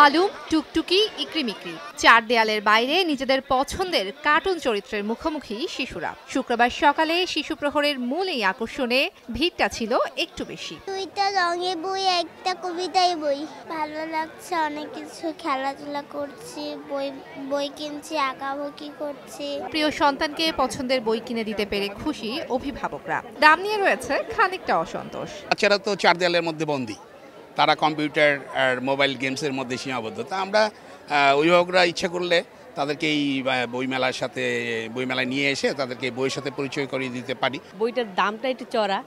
হালুম টুকটুকি ইকরিমিকরি। চার দেয়ালের বাইরে নিজেদের পছন্দের কার্টুন চরিত্রের মুখোমুখি শিশুরা। শুক্রবার সকালে শিশু প্রহরের মূল এই আকর্ষণে ভিড়টা ছিল একটু বেশি। দুইটা রঙের বই একটা কবিতাই বই। ভালো লাগছে অনেক কিছু খেলাধুলা করছি বই বই কিনছি আঁকাবুকি করছি। প্রিয় সন্তানকে পছন্দের বই কিনে দিতে পেরে খুশি অভিভাবকরা। দাম নিয়ে রয়েছে খানিকটা অসন্তোষ। বাচ্চারা তো চার দেয়ালের মধ্যে বন্দি। তারা কম্পিউটার আর মোবাইল গেমসের মধ্যে সীমাবদ্ধ। তা আমরা অভিভাবকরা ইচ্ছা করলে তাদেরকে এই বইমেলার সাথে বইমেলায় নিয়ে এসে তাদেরকে এই বইয়ের সাথে পরিচয় করিয়ে দিতে পারি। বইটার দামটা একটু চড়া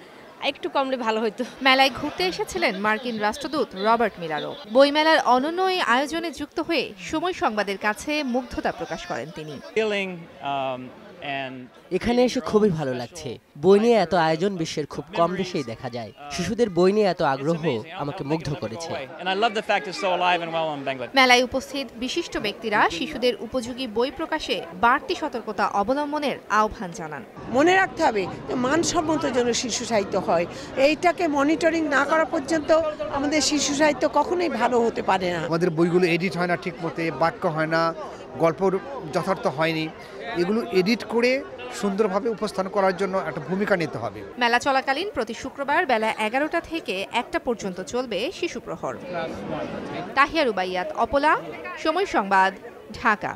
একটু কমলে ভালো হতো মেলায় ঘুরতে এসেছিলেন মার্কিন রাষ্ট্রদূত রবার্ট মিলারও। বইমেলার অনন্য এই আয়োজনে যুক্ত হয়ে সময় সংবাদের কাছে মুগ্ধতা প্রকাশ করেন তিনি। Um, এখানে এসে খুবই ভালো লাগছে। বই নিয়ে এত আয়োজন বিশ্বের খুব কম দেশেই দেখা যায়। শিশুদের বই নিয়ে এত আগ্রহ আমাকে মুগ্ধ করেছে. মেলায় উপস্থিত বিশিষ্ট ব্যক্তিরা শিশুদের উপযোগী বই প্রকাশে বাড়তি সতর্কতা অবলম্বনের আহ্বান জানান। মনে রাখতে হবে যে মানসম্মত যেন শিশু সাহিত্য হয়। এইটাকে মনিটরিং না করা পর্যন্ত আমাদের শিশু সাহিত্য কখনোই ভালো হতে পারে না। আমাদের বইগুলো এডিট হয় না ঠিক মতে বাক্য হয় না গল্প যথার্থ হয়নি। এগুলো এডিট করে সুন্দরভাবে উপস্থান করার জন্য একটা ভূমিকা নিতে হবে। মেলা চলাকালীন প্রতি শুক্রবার বেলা এগারোটা থেকে একটা পর্যন্ত চলবে শিশু প্রহর। তাহিয়া রুবাইয়াত অপলা সময় সংবাদ ঢাকা।